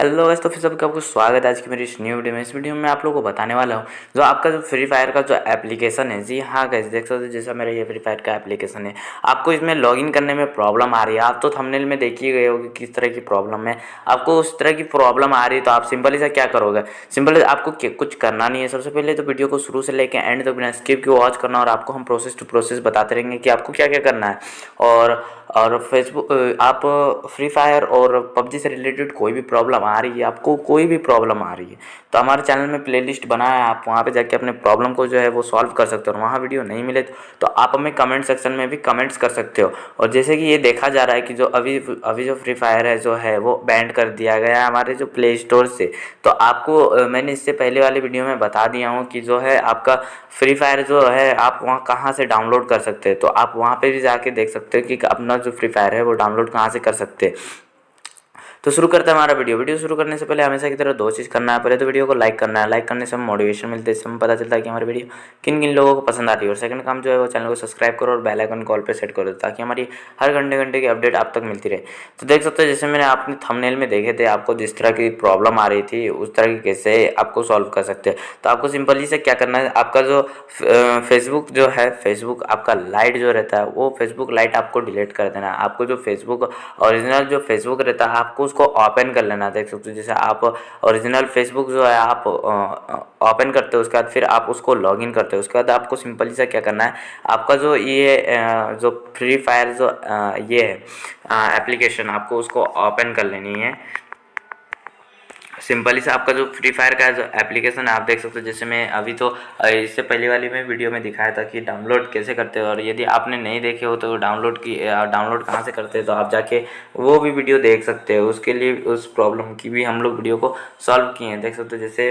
Hello guys तो फिर सबका आपको स्वागत है आज की मेरी इस न्यू वीडियो में। इस वीडियो में आप लोगों को बताने वाला हूँ, जो आपका जो फ्री फायर का जो एप्लीकेशन है। जी हाँ गाइस देख सकते हो, जैसा मेरा ये फ्री फायर का एप्लीकेशन है। आपको इसमें लॉगिन करने में प्रॉब्लम आ रही है। आप तो थंबनेल में देखिए गए होगे किस तरह की प्रॉब्लम है। आपको उस तरह की प्रॉब्लम आ रही है तो आप सिंपली से क्या करोगे? सिंपली आपको कुछ करना नहीं है। सबसे पहले तो वीडियो को शुरू से लेकर एंड तक बिना स्किप की वॉच करना और आपको हम प्रोसेस टू प्रोसेस बताते रहेंगे कि आपको क्या क्या करना है। और और फेसबुक आप फ्री फायर और पबजी से रिलेटेड कोई भी प्रॉब्लम आ रही है, आपको कोई भी प्रॉब्लम आ रही है तो हमारे चैनल में प्लेलिस्ट बनाया है, आप वहाँ पे जाके अपने प्रॉब्लम को जो है वो सॉल्व कर सकते हो, और वहाँ वीडियो नहीं मिले तो आप हमें कमेंट सेक्शन में भी कमेंट्स कर सकते हो। और जैसे कि ये देखा जा रहा है कि जो अभी अभी जो फ्री फायर है, जो है वो बैंड कर दिया गया है हमारे जो प्ले स्टोर से तो आपको मैंने इससे पहले वाली वीडियो में बता दिया हूँ कि जो है आपका फ्री फायर जो है, आप वहाँ कहाँ से डाउनलोड कर सकते हैं तो आप वहाँ पर भी जाके देख सकते हो कि अपना जो फ्री फायर है वो डाउनलोड कहाँ से कर सकते हैं? तो शुरू करते हैं हमारा वीडियो। वीडियो शुरू करने से पहले हमेशा की तरह दो चीज़ करना है। पहले तो वीडियो को लाइक करना है। लाइक करने से हमें मोटिवेशन मिलती है। इससे हमें पता चलता है कि हमारी वीडियो किन किन लोगों को पसंद आती है। और सेकंड काम जो है वो चैनल को सब्सक्राइब करो और बेल आइकन कॉल पर सेट करो ताकि हमारी हर घंटे घंटे की अपडेट आप तक मिलती रहे। तो देख सकते हो जैसे मैंने आपने थंबनेल में देखे थे, आपको जिस तरह की प्रॉब्लम आ रही थी, उस तरह की कैसे आपको सॉल्व कर सकते हैं। तो आपको सिंपली से क्या करना है? आपका जो फेसबुक जो है फेसबुक आपका लाइट जो रहता है, वो फेसबुक लाइट आपको डिलीट कर देना है। आपको जो फेसबुक ओरिजिनल जो फेसबुक रहता है, आपको उसको ओपन कर लेना, देख सकते हो, जैसे आप ओरिजिनल फेसबुक जो है, आप ओपन करते हो, उसके बाद फिर आप उसको लॉगिन करते हो, उसके बाद आपको सिंपली सा क्या करना है, आपका जो ये जो फ्री फायर जो ये है एप्लीकेशन आपको उसको ओपन कर लेनी है। सिंपली से आपका जो फ्री फायर का जो एप्लीकेशन है आप देख सकते हो, जैसे मैं अभी तो इससे पहले वाली में वीडियो में दिखाया था कि डाउनलोड कैसे करते हो, और यदि आपने नहीं देखे हो तो डाउनलोड की डाउनलोड कहाँ से करते हैं तो आप जाके वो भी वीडियो देख सकते हो। उसके लिए, उस प्रॉब्लम की भी हम लोग वीडियो को सॉल्व किए हैं। देख सकते हो, जैसे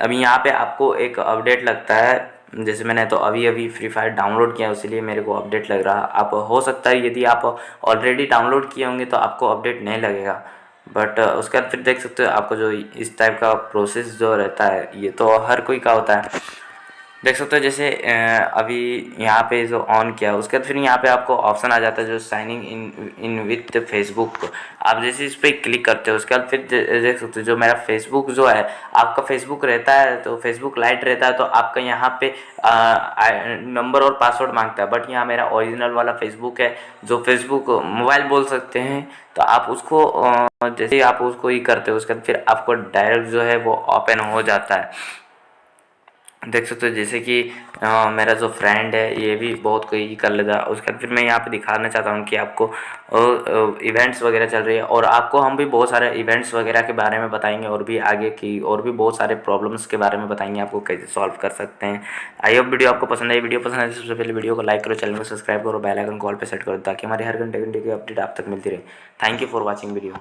अभी यहाँ पर आपको एक अपडेट लगता है, जैसे मैंने तो अभी अभी फ्री फायर डाउनलोड किया उसीलिए मेरे को अपडेट लग रहा। आप, हो सकता है यदि आप ऑलरेडी डाउनलोड किए होंगे तो आपको अपडेट नहीं लगेगा। बट uh, उसके बाद फिर देख सकते हो आपको जो इस टाइप का प्रोसेस जो रहता है ये तो हर कोई का होता है। देख सकते हो जैसे अभी यहाँ पे जो ऑन किया, उसके बाद फिर यहाँ पे आपको ऑप्शन आ जाता है जो signing in in with Facebook आप जैसे इस पर क्लिक करते हो, उसके बाद फिर देख सकते हो जो मेरा फेसबुक जो है, आपका फेसबुक रहता है तो फेसबुक लाइट रहता है तो आपका यहाँ पे नंबर और पासवर्ड माँगता है। बट यहाँ मेरा ओरिजिनल वाला फेसबुक है, जो फेसबुक मोबाइल बोल सकते हैं तो आप उसको जैसे आप उसको ही करते हो, उसके बाद फिर आपको डायरेक्ट जो है वो ओपन हो जाता है। देख सकते हो जैसे कि आ, मेरा जो फ्रेंड है ये भी बहुत कोई कर लेता है। उसके बाद फिर मैं यहाँ पे दिखाना चाहता हूँ कि आपको इवेंट्स वगैरह चल रही है और आपको हम भी बहुत सारे इवेंट्स वगैरह के बारे में बताएँगे और भी आगे की और भी बहुत सारे प्रॉब्लम्स के बारे में बताएँगे आपको कैसे सॉल्व कर सकते हैं। आई होप वीडियो आपको पसंद आई। वीडियो पसंद आई सबसे पहले वीडियो को लाइक करो चैनल को सब्सक्राइब करो बेल आइकन कॉल पर सेट करो ताकि हमारे हर घंटे घंटे की अपडेट आप तक मिलती रहे। Thank you for watching video